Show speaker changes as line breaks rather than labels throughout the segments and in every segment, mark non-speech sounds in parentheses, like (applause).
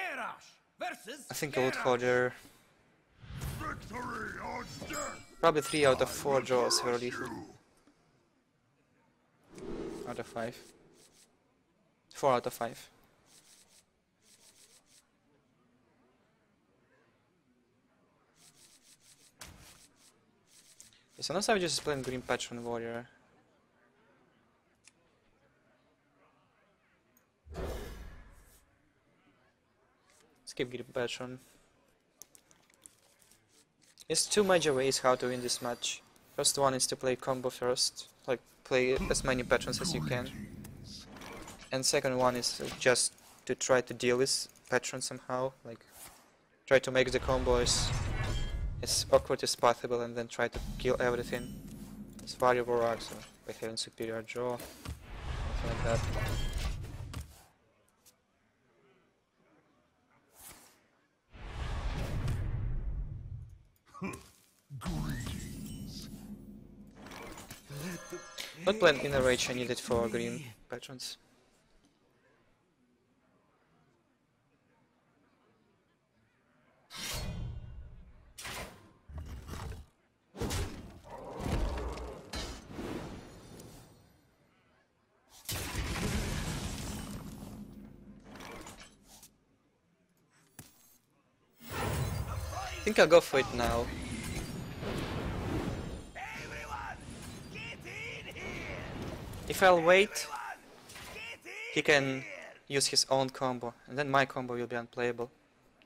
Garrosh versus
I think I would
Garrosh.
order
Victory or death!
probably 3 out of 4 draws were lethal. Out of 5. 4 out of 5. Okay, so now Savjz is playing Grim Patron Warrior. Skip Grim Patron. There's two major ways how to win this match. First one is to play combo first, like play as many patrons as you can. And second one is just to try to deal with patrons somehow, like try to make the combo as, as awkward as possible and then try to kill everything. It's Vario Vorax or by having superior draw, something like that. Not playing Inner Rage I need it for grim patrons. I think I'll go for it now. If I'll wait, he can use his own combo, and then my combo will be unplayable.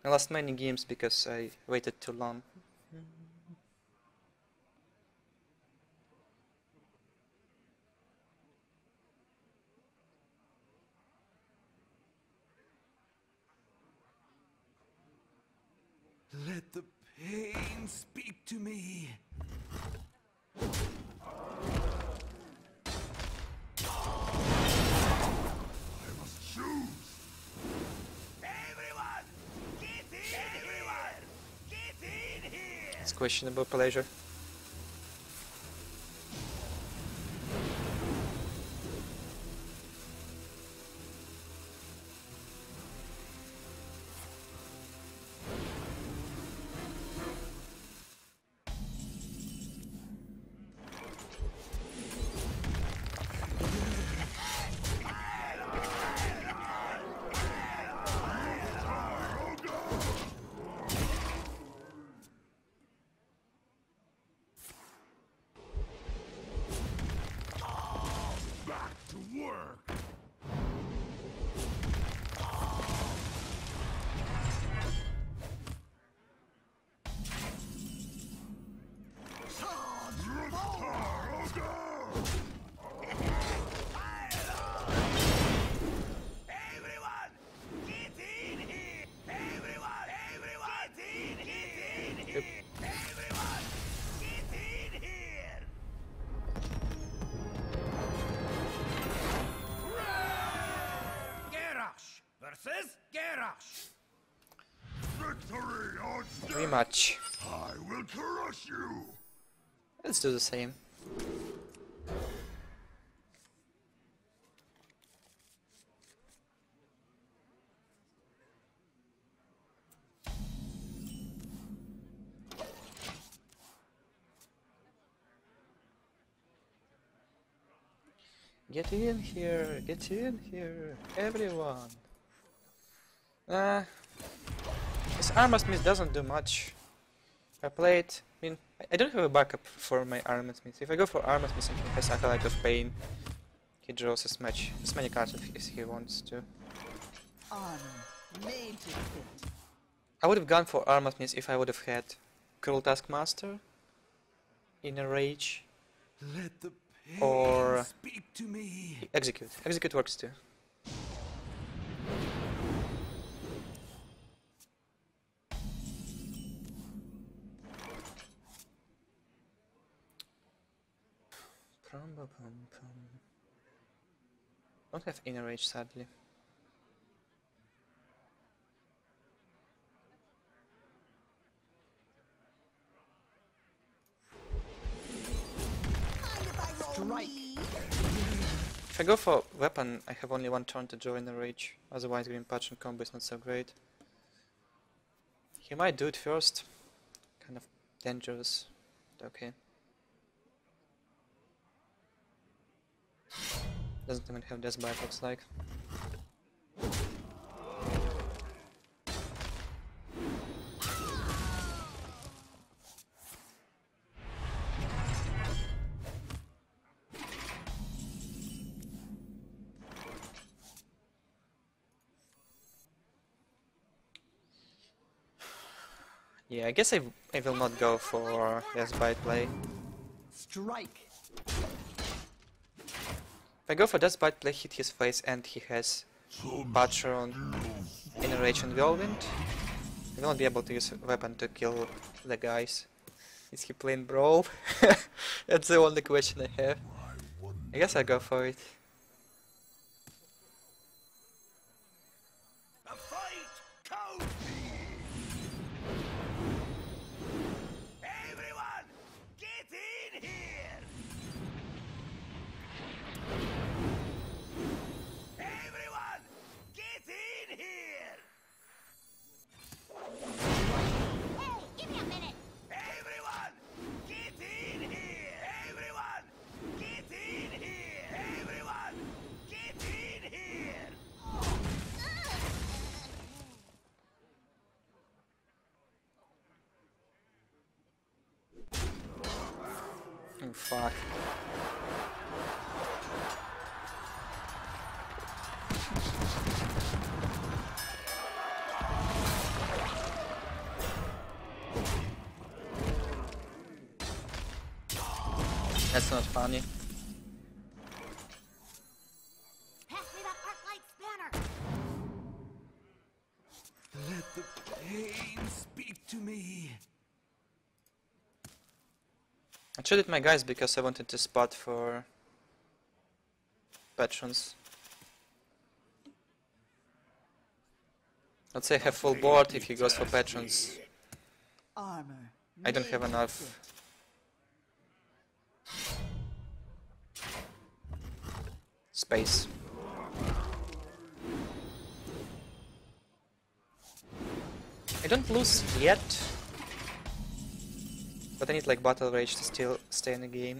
I lost many games because I waited too long.
Let the pain speak to me.
Questionable pleasure. Rematch.
I will crush you.
Let's do the same. Get in here, get in here, everyone. Uh, this Armorsmith doesn't do much. I play it. I mean, I- don't have a backup for my Armorsmith. If I go for Armorsmith and he has Acolyte of Pain, he draws as much, as many cards as he wants to.
Armor made to fit.
I would have gone for Armorsmith if I would have had Cruel Taskmaster, Inner Rage,
Let the pain
Or-
speak to me.
Execute. Execute works too. Don't have inner rage sadly.
Strike.
If I go for weapon, I have only one turn to draw inner rage. Otherwise, green patch and combo is not so great. He might do it first. Kind of dangerous. But okay. Doesn't even have death bite looks like. Yeah, I guess I, I will not go for death bite play.
Strike.
If I go for Death Bite, play hit his face and he has Patron, on Enrage and Whirlwind, I not be able to use a weapon to kill the guys. Is he playing Brawl? (laughs) That's the only question I have. I guess I go for it. Fuck. That's not funny. Traded my guys because I wanted to spot for patrons. Let's say I have full board if he goes for patrons.
Armor.
I don't have enough. space. I don't lose yet, but I need like battle rage to still stay in the game.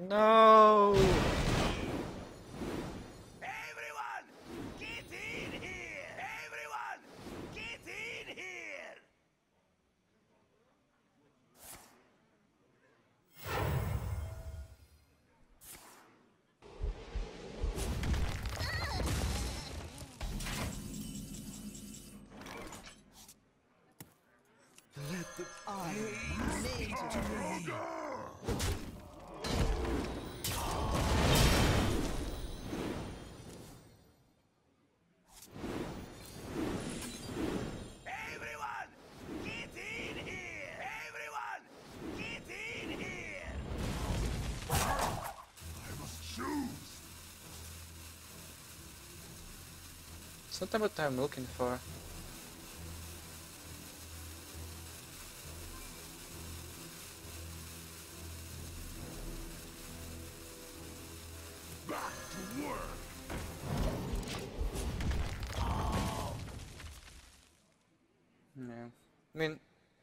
No!
Everyone, get in here. Everyone, get in here. Let the
Armor. Made to
It's not what I'm looking for.
Back to work.
Yeah. I mean,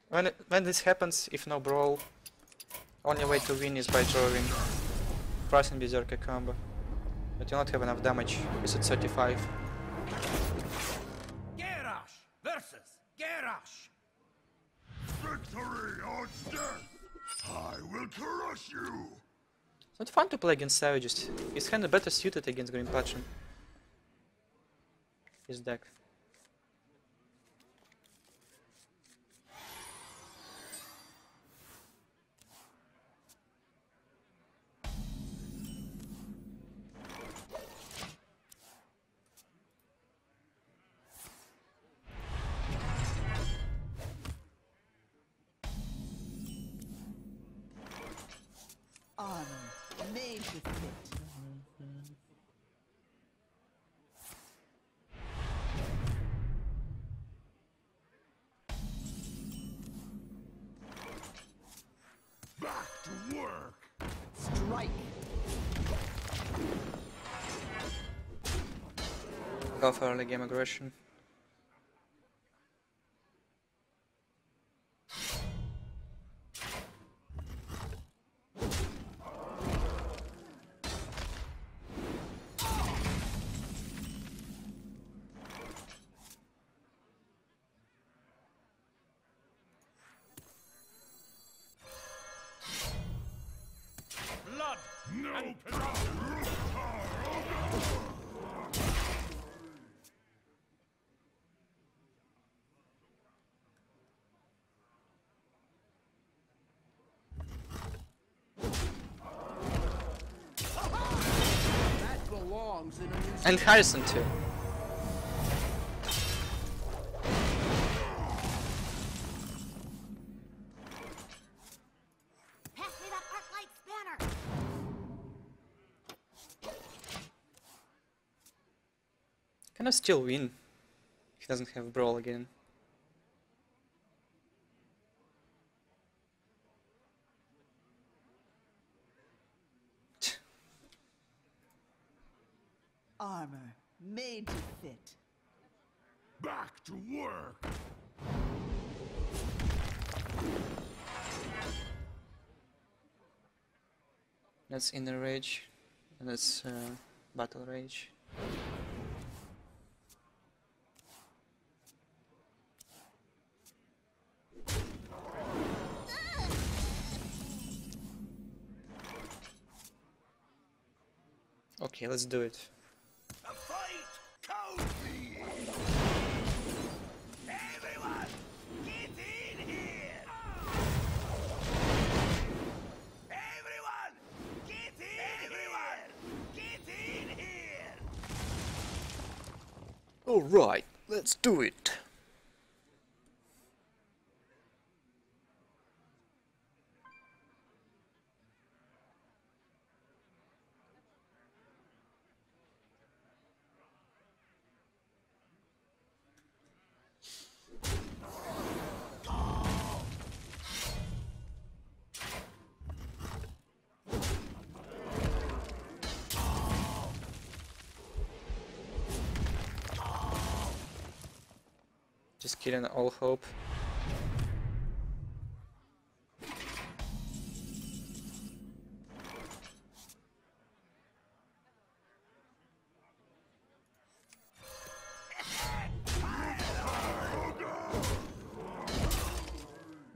when it, when this happens, if no brawl, only way to win is by drawing Price and Berserker combo. But you don't have enough damage. It's at 35.
Victory or death. I will crush you.
It's not fun to play against Savages. He's kinda better suited against Grim Patron. His deck.
Armor made to fit.
Back to work!
Strike.
Go for early game aggression. And Harrison too.
Pass me that arc light spanner.
Can I still win? He doesn't have brawl again.
Armor made to fit.
Back to work!
That's inner rage, and that's uh, battle rage. Okay, let's do it. Alright, let's do it. Just killing all hope.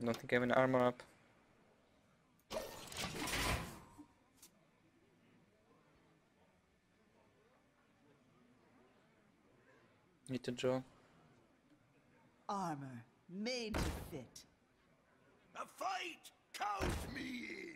Don't think I have an armor up. Need to draw.
Armor made to fit.
A fight. Count me in.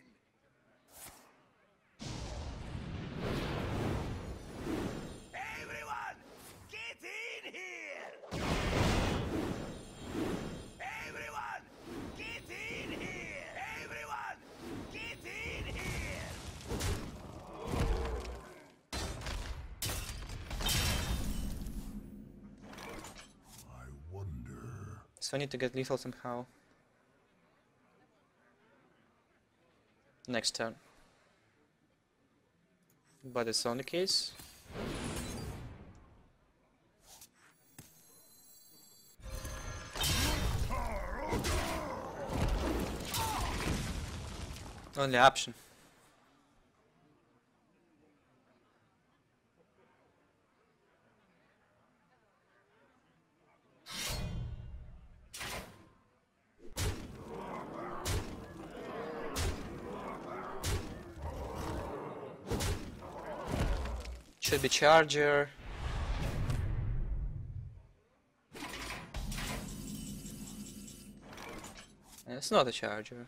So I need to get lethal somehow. Next turn. But it's on the case. Only option. Be charger. And It's not a charger.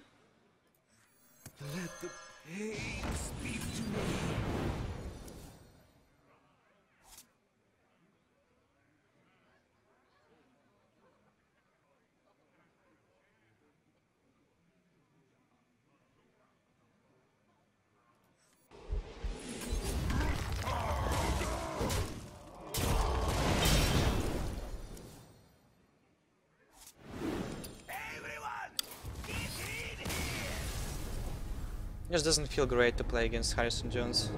Let the pain speak to me.
Just doesn't feel great to play against Harrison Jones.